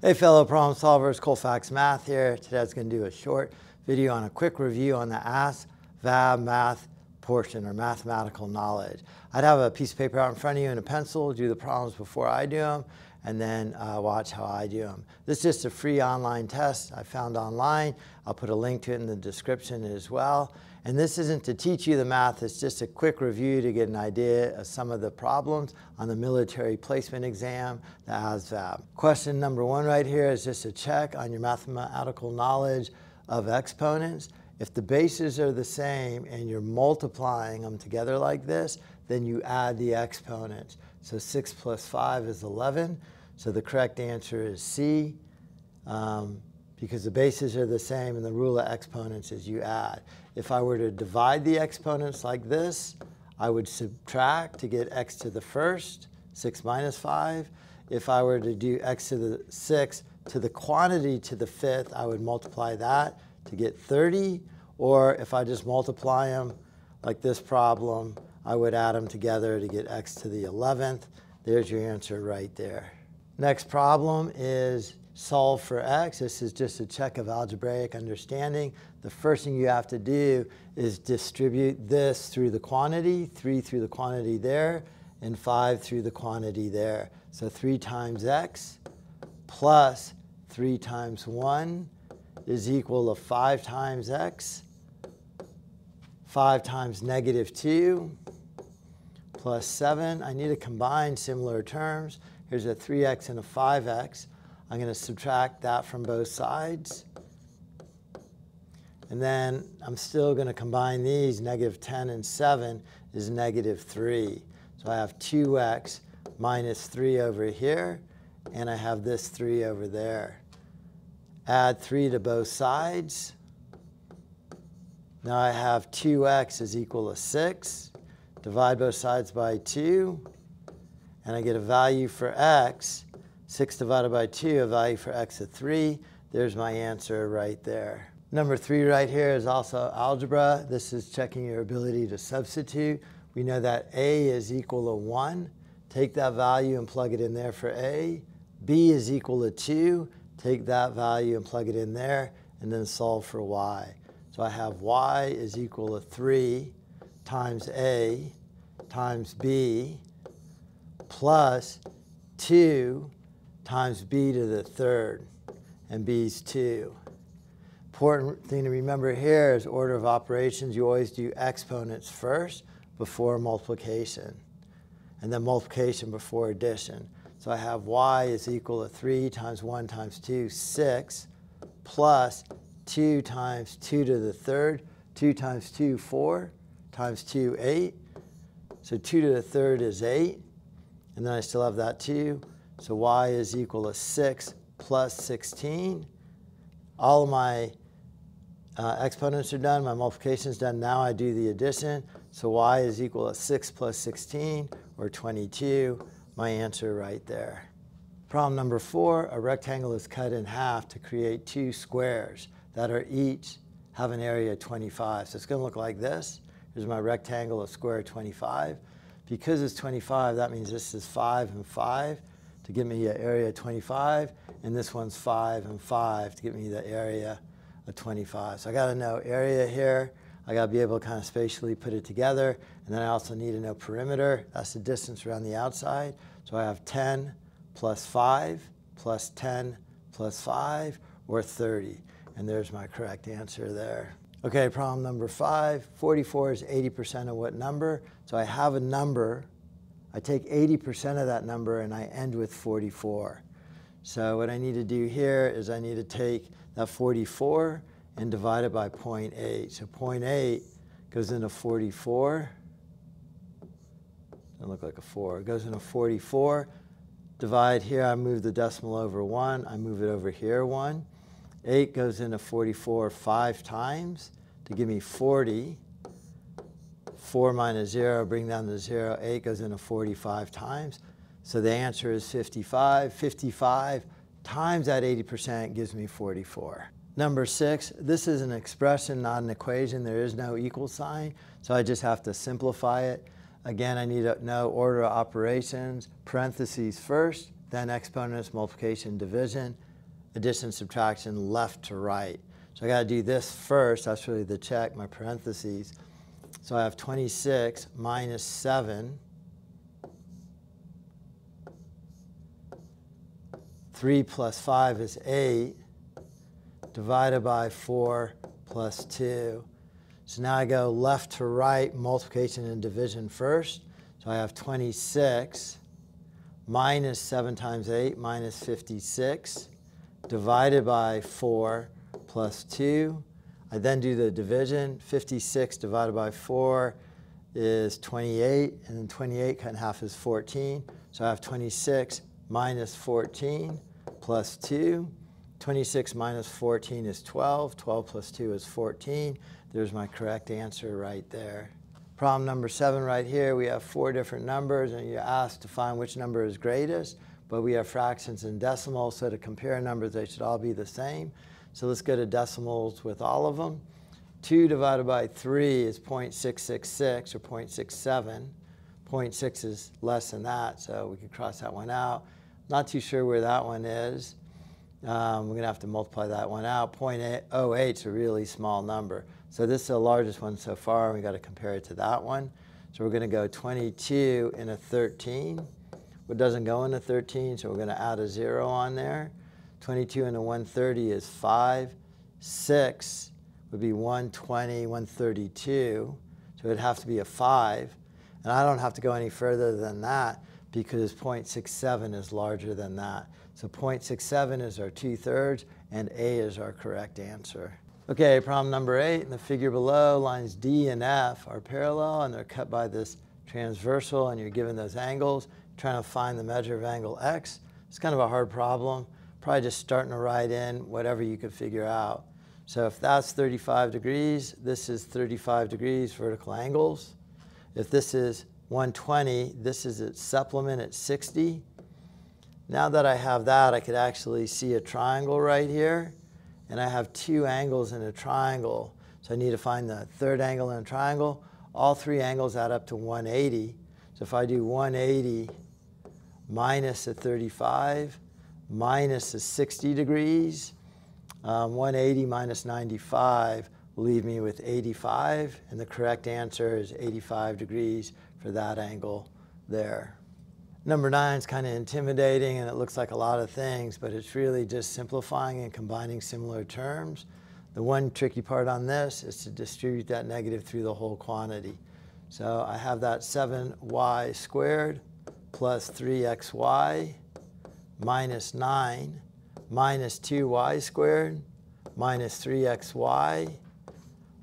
Hey fellow problem solvers, Colfax Math here. Today I was going to do a short video on a quick review on the Ask VAB Math portion or mathematical knowledge. I'd have a piece of paper out in front of you and a pencil, do the problems before I do them, and then uh, watch how I do them. This is just a free online test I found online. I'll put a link to it in the description as well. And this isn't to teach you the math, it's just a quick review to get an idea of some of the problems on the military placement exam, the ASVAB. Question number one right here is just a check on your mathematical knowledge of exponents. If the bases are the same and you're multiplying them together like this, then you add the exponents. So 6 plus 5 is 11. So the correct answer is C. Um, because the bases are the same and the rule of exponents is you add. If I were to divide the exponents like this, I would subtract to get x to the first, 6 minus 5. If I were to do x to the 6 to the quantity to the fifth, I would multiply that to get 30. Or if I just multiply them like this problem, I would add them together to get x to the 11th. There's your answer right there. Next problem is solve for x. This is just a check of algebraic understanding. The first thing you have to do is distribute this through the quantity, 3 through the quantity there, and 5 through the quantity there. So 3 times x plus 3 times 1 is equal to 5 times x. 5 times negative 2 plus 7. I need to combine similar terms. Here's a 3x and a 5x. I'm going to subtract that from both sides. And then I'm still going to combine these. Negative 10 and 7 is negative 3. So I have 2x minus 3 over here, and I have this 3 over there. Add 3 to both sides. Now I have 2x is equal to 6. Divide both sides by 2, and I get a value for x 6 divided by 2, a value for x of 3. There's my answer right there. Number 3 right here is also algebra. This is checking your ability to substitute. We know that a is equal to 1. Take that value and plug it in there for a. b is equal to 2. Take that value and plug it in there, and then solve for y. So I have y is equal to 3 times a times b plus 2 times b to the third, and b is 2. Important thing to remember here is order of operations. You always do exponents first before multiplication, and then multiplication before addition. So I have y is equal to 3 times 1 times 2, 6, plus 2 times 2 to the third. 2 times 2, 4, times 2, 8. So 2 to the third is 8. And then I still have that 2 so y is equal to 6 plus 16. All of my uh, exponents are done. My multiplication is done. Now I do the addition. So y is equal to 6 plus 16, or 22. My answer right there. Problem number four, a rectangle is cut in half to create two squares that are each have an area of 25. So it's going to look like this. Here's my rectangle, a square 25. Because it's 25, that means this is 5 and 5 to give me an area 25, and this one's 5 and 5 to give me the area of 25. So I got to know area here. I got to be able to kind of spatially put it together, and then I also need to know perimeter. That's the distance around the outside. So I have 10 plus 5 plus 10 plus 5, or 30. And there's my correct answer there. Okay, problem number five. 44 is 80% of what number? So I have a number I take 80% of that number and I end with 44. So what I need to do here is I need to take that 44 and divide it by 0.8. So 0.8 goes into 44. Doesn't look like a 4. It goes into 44. Divide here, I move the decimal over 1. I move it over here 1. 8 goes into 44 five times to give me 40. 4 minus 0, bring down the 0, 8 goes into 45 times. So the answer is 55. 55 times that 80% gives me 44. Number six, this is an expression, not an equation. There is no equal sign, so I just have to simplify it. Again, I need to know order of operations, parentheses first, then exponents, multiplication, division, addition, subtraction, left to right. So I got to do this first. That's really the check, my parentheses. So I have 26 minus 7. 3 plus 5 is 8, divided by 4 plus 2. So now I go left to right, multiplication and division first. So I have 26 minus 7 times 8 minus 56 divided by 4 plus 2. I then do the division. 56 divided by 4 is 28, and then 28 cut in half is 14. So I have 26 minus 14 plus 2. 26 minus 14 is 12. 12 plus 2 is 14. There's my correct answer right there. Problem number seven right here, we have four different numbers and you're asked to find which number is greatest, but we have fractions and decimals, so to compare numbers, they should all be the same. So let's go to decimals with all of them. 2 divided by 3 is 0.666 or 0.67. 0.6 is less than that, so we could cross that one out. Not too sure where that one is. Um, we're going to have to multiply that one out. 0.08 is a really small number. So this is the largest one so far. And we've got to compare it to that one. So we're going to go 22 in a 13. What doesn't go in a 13, so we're going to add a 0 on there. 22 in a 130 is 5. 6 would be 120, 132. So it'd have to be a 5. And I don't have to go any further than that because 0.67 is larger than that. So 0.67 is our two-thirds, and A is our correct answer. Okay, problem number eight, in the figure below, lines D and F are parallel, and they're cut by this transversal, and you're given those angles, trying to find the measure of angle X. It's kind of a hard problem. Probably just starting to write in whatever you could figure out. So if that's 35 degrees, this is 35 degrees vertical angles. If this is 120, this is its supplement at 60. Now that I have that, I could actually see a triangle right here. And I have two angles in a triangle. So I need to find the third angle in a triangle. All three angles add up to 180. So if I do 180 minus a 35 minus a 60 degrees, um, 180 minus 95 will leave me with 85. And the correct answer is 85 degrees for that angle there. Number nine is kind of intimidating and it looks like a lot of things, but it's really just simplifying and combining similar terms. The one tricky part on this is to distribute that negative through the whole quantity. So I have that 7y squared plus 3xy minus 9 minus 2y squared minus 3xy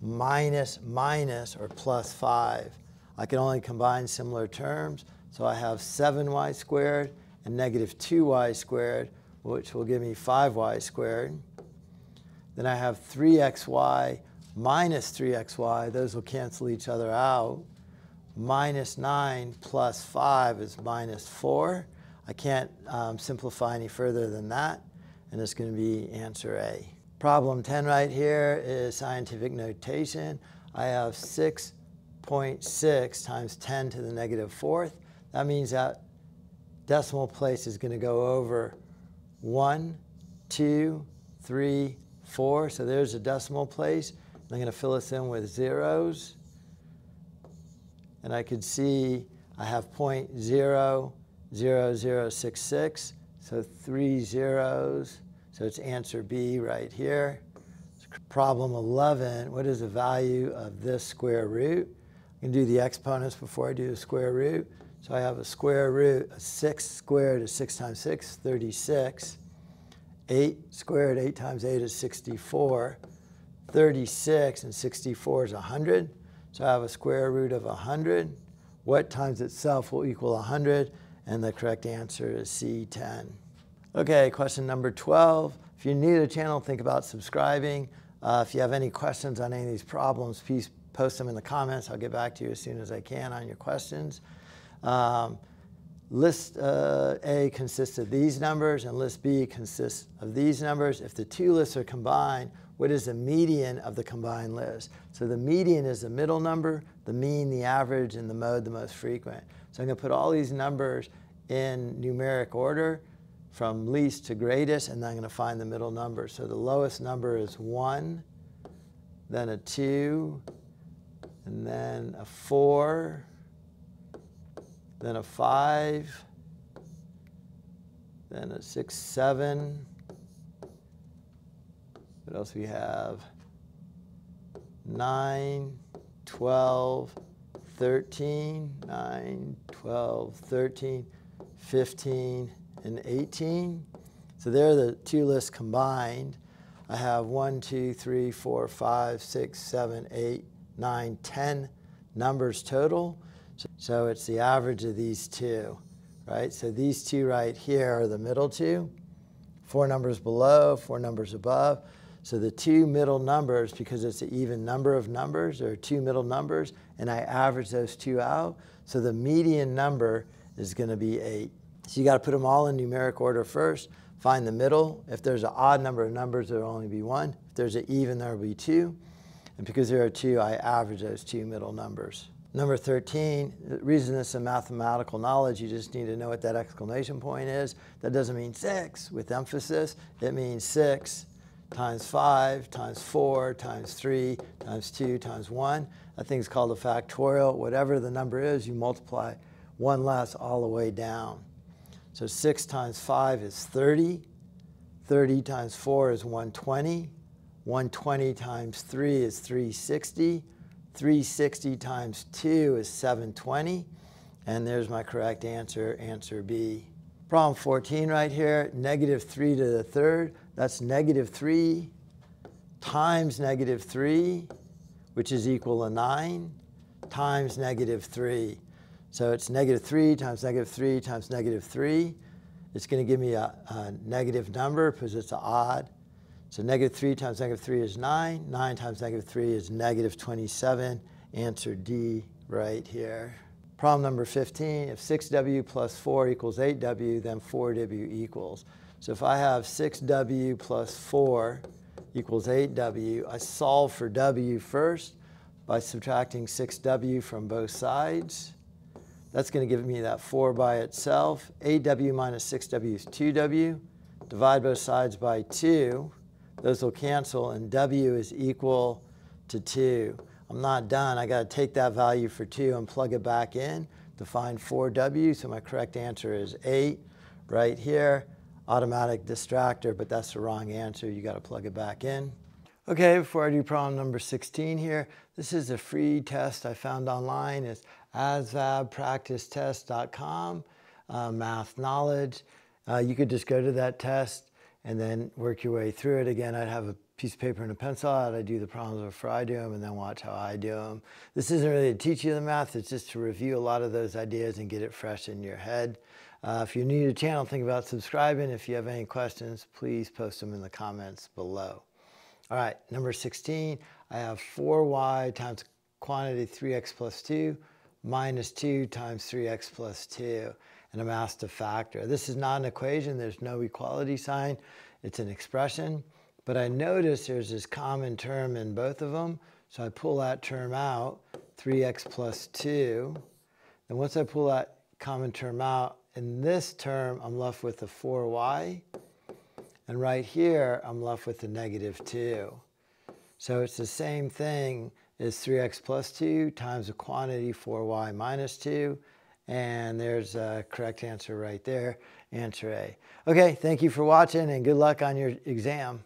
minus minus or plus 5. I can only combine similar terms. So I have 7y squared and negative 2y squared, which will give me 5y squared. Then I have 3xy minus 3xy. Those will cancel each other out. Minus 9 plus 5 is minus 4. I can't um, simplify any further than that, and it's going to be answer A. Problem 10 right here is scientific notation. I have 6.6 times 10 to the negative fourth. That means that decimal place is going to go over 1, 2, 3, 4. So there's a decimal place. I'm going to fill this in with zeros. And I could see I have 0.00066, so three zeros. So it's answer B right here. Problem 11, what is the value of this square root? I can do the exponents before I do the square root. So I have a square root, of 6 squared is 6 times 6, 36. 8 squared, 8 times 8 is 64. 36 and 64 is 100. So I have a square root of 100. What times itself will equal 100? And the correct answer is C10. Okay, question number 12. If you're new to the channel, think about subscribing. Uh, if you have any questions on any of these problems, please post them in the comments. I'll get back to you as soon as I can on your questions. Um, list uh, A consists of these numbers and list B consists of these numbers. If the two lists are combined, what is the median of the combined list? So the median is the middle number, the mean, the average, and the mode, the most frequent. So I'm going to put all these numbers in numeric order. from least to greatest, and then I'm going to find the middle number. So the lowest number is 1, then a 2, and then a 4, then a 5, then a 6, 7. What else we have? 9, 12, 13, 9, 12, 13, 15, and 18. So there are the two lists combined. I have 1, 2, 3, 4, 5, 6, 7, 8, 9, 10 numbers total. So it's the average of these two, right? So these two right here are the middle two. Four numbers below, four numbers above. So the two middle numbers, because it's an even number of numbers, there are two middle numbers, and I average those two out. So the median number is going to be 8. So you got to put them all in numeric order first, find the middle. If there's an odd number of numbers, there will only be one. If there's an even, there will be two. And because there are two, I average those two middle numbers. Number 13, the reason it's a mathematical knowledge, you just need to know what that exclamation point is. That doesn't mean six with emphasis. It means six times 5 times 4 times 3 times 2 times 1. That thing's called a factorial. Whatever the number is, you multiply one less all the way down. So 6 times 5 is 30. 30 times 4 is 120. 120 times 3 is 360. 360 times 2 is 720. And there's my correct answer, answer B. Problem 14 right here, negative 3 to the third. That's negative 3 times negative 3, which is equal to 9, times negative 3. So it's negative 3 times negative 3 times negative 3. It's going to give me a, a negative number because it's an odd. So negative 3 times negative 3 is 9. 9 times negative 3 is negative 27. Answer D right here. Problem number 15, if 6w plus 4 equals 8w, then 4w equals. So if I have 6w plus 4 equals 8w, I solve for w first by subtracting 6w from both sides. That's going to give me that 4 by itself. 8w minus 6w is 2w. Divide both sides by 2. Those will cancel, and w is equal to 2. I'm not done. I got to take that value for 2 and plug it back in to find 4W. So my correct answer is 8 right here. Automatic distractor, but that's the wrong answer. You got to plug it back in. Okay, before I do problem number 16 here, this is a free test I found online. It's asvabpracticetest.com, uh, math knowledge. Uh, you could just go to that test and then work your way through it. Again, I'd have a piece of paper and a pencil out. I'd do the problems before I do them and then watch how I do them. This isn't really to teach you the math, it's just to review a lot of those ideas and get it fresh in your head. Uh, if you're new to the channel, think about subscribing. If you have any questions, please post them in the comments below. All right, number 16, I have 4y times quantity 3x plus 2 minus 2 times 3x plus 2, and asked to factor. This is not an equation. There's no equality sign. It's an expression. But I notice there's this common term in both of them. So I pull that term out, 3x plus 2. And once I pull that common term out, in this term, I'm left with a 4y. And right here, I'm left with a negative 2. So it's the same thing as 3x plus 2 times a quantity 4y minus 2. And there's a correct answer right there, answer A. Okay, thank you for watching and good luck on your exam.